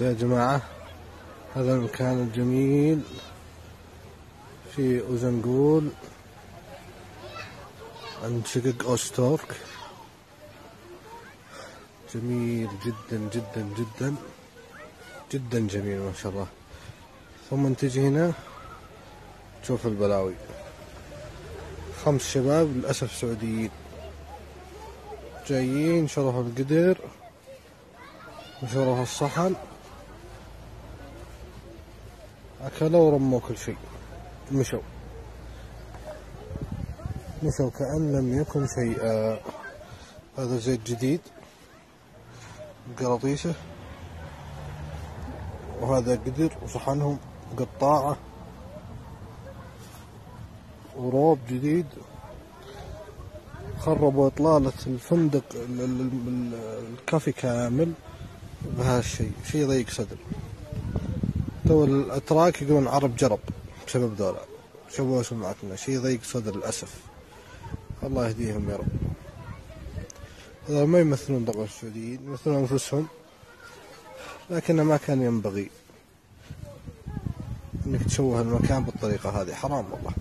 يا جماعة هذا المكان الجميل في أوزنقول عند شقق أوستورك. جميل جدا جدا جدا جدا جميل ما شاء الله. ثم تجي هنا تشوف البلاوي. خمس شباب للأسف سعوديين. جايين شرفوا القدر وشرفوا الصحن. أكلوا ورموا كل شيء. مشوا. مشوا كأن لم يكن شيئا. هذا زيت جديد. قراطيسه وهذا قدر وصحنهم قطاعة. وروب جديد. خربوا إطلالة الفندق الكافي كامل. بهالشيء. شيء ضيق صدر. تو الأتراك يقولون عرب جرب بسبب ذولا. شوفوا سمعتنا. شيء ضيق صدر للأسف. الله يهديهم يا رب. هذا ما يمثلون طبعا السعوديين يمثلون أنفسهم لكن ما كان ينبغي إنك تشوه المكان بالطريقة هذه. حرام والله.